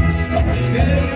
Yeah.